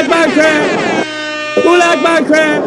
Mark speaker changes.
Speaker 1: like my crap? Who like my crap?